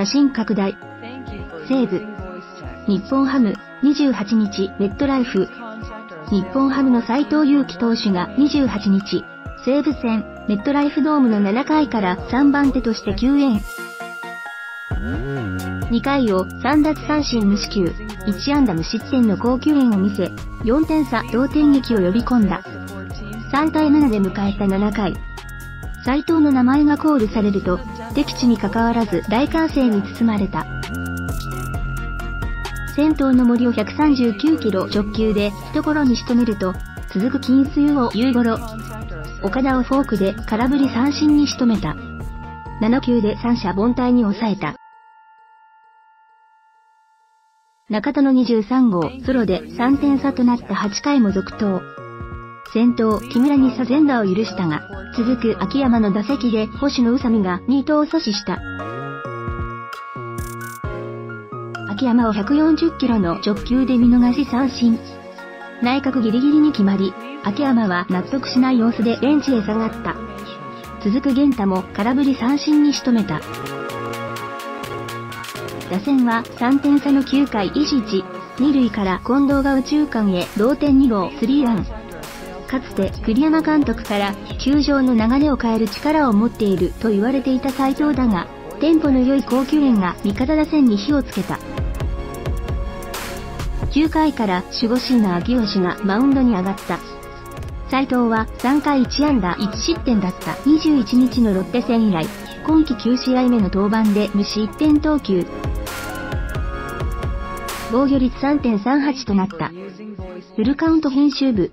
写真拡大。西武。日本ハム、28日、レッドライフ。日本ハムの斎藤佑樹投手が28日、西武戦、メットライフドームの7回から3番手として救援。2回を3奪三振無四球、1安打無失点の高救援を見せ、4点差同点劇を呼び込んだ。3対7で迎えた7回。斎藤の名前がコールされると、敵地に関わらず大歓声に包まれた。先頭の森を139キロ直球で懐に仕留めると、続く金水を夕頃。岡田をフォークで空振り三振に仕留めた。7球で三者凡退に抑えた。中田の23号ソロで3点差となった8回も続投。先頭、木村に左前打を許したが、続く秋山の打席で星野宇佐美が2投を阻止した。秋山を140キロの直球で見逃し三振。内角ギリギリに決まり、秋山は納得しない様子でベンチへ下がった。続く源太も空振り三振に仕留めた。打線は3点差の9回石1、2塁から近藤が宇宙間へ同点2号スリーラン。かつて栗山監督から球場の流れを変える力を持っていると言われていた斎藤だが、テンポの良い高級園が味方打線に火をつけた。9回から守護神の秋吉がマウンドに上がった。斎藤は3回1安打1失点だった21日のロッテ戦以来、今季9試合目の登板で無失点投球。防御率3.38となった。フルカウント編集部。